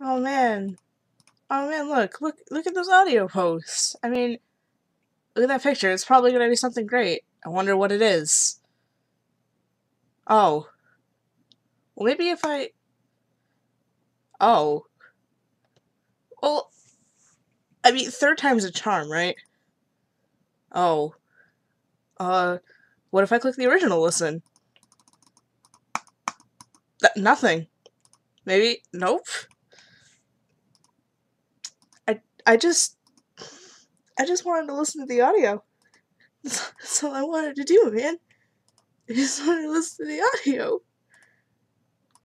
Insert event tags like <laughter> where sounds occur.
Oh man. Oh man, look, look, look at those audio posts. I mean, look at that picture. It's probably gonna be something great. I wonder what it is. Oh. Well, maybe if I. Oh. Well, I mean, third time's a charm, right? Oh. Uh, what if I click the original listen? Th nothing. Maybe. Nope. I just I just wanted to listen to the audio. <laughs> That's all I wanted to do, man. I just wanted to listen to the audio.